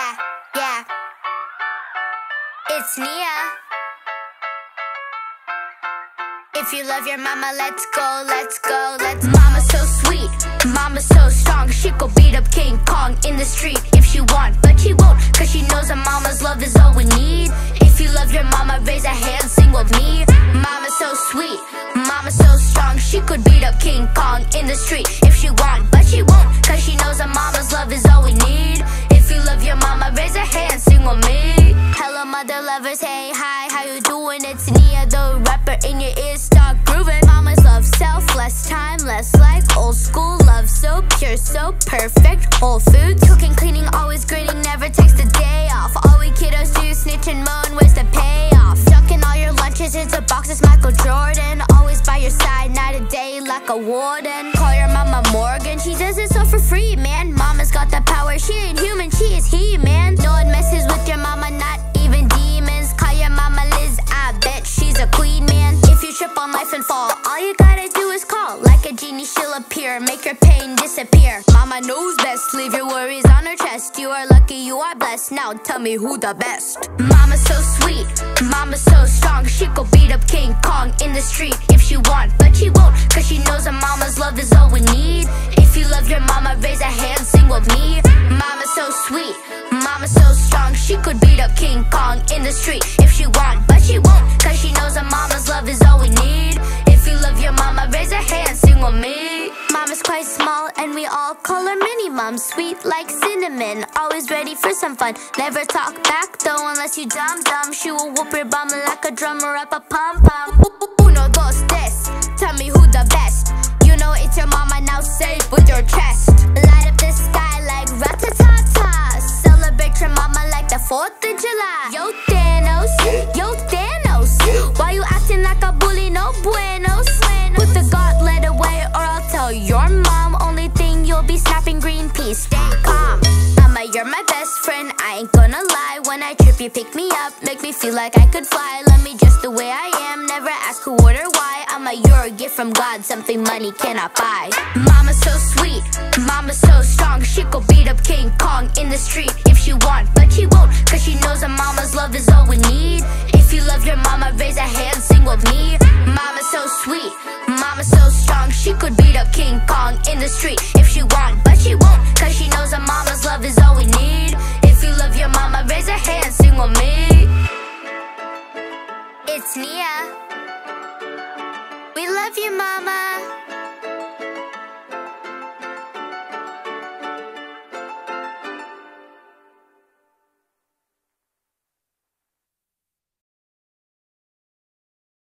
Yeah, yeah. It's Nia. If you love your mama, let's go, let's go, let's Mama's so sweet, mama's so strong She could beat up King Kong in the street if she want But she won't, cause she hey, hi, how you doing? It's Nia, the rapper in your ears, start grooving. Mama's love, selfless, timeless, like old school. Love So pure, so perfect, whole foods Cooking, cleaning, always grinning, never takes the day off. All we kiddos do, snitch and moan, where's the payoff? Dunking all your lunches into boxes, Michael Jordan. Always by your side, night and day, like a warden. Call your mama Morgan, she does it so for free, man. Mama's got the power, she ain't human, a genie, she'll appear, make your pain disappear. Mama knows best, leave your worries on her chest. You are lucky, you are blessed, now tell me who the best. Mama's so sweet, mama's so strong. She could beat up King Kong in the street if she want But she won't, cause she knows a mama's love is all we need. If you love your mama, raise a hand, sing with me. Mama's so sweet, mama's so strong. She could beat up King Kong in the street if she want But she won't, cause she knows a mama's love is all we need. If you love your all call her mini mom Sweet like cinnamon, always ready for some fun. Never talk back though unless you dumb dumb She will whoop your bum like a drummer up a pom pom Uno, dos, tres, tell me who the best. You know it's your mama, now say it with your chest. Light up the sky like rat-a-ta-ta. Celebrate your mama like the 4th of July. Yo Thanos, yo Thanos. Why you acting like a bully, no buenos pick me up, make me feel like I could fly. Love me just the way I am, never ask who, or why. I'm a you're a gift from God, something money cannot buy. Mama's so sweet, mama's so strong. She could beat up King Kong in the street if she want But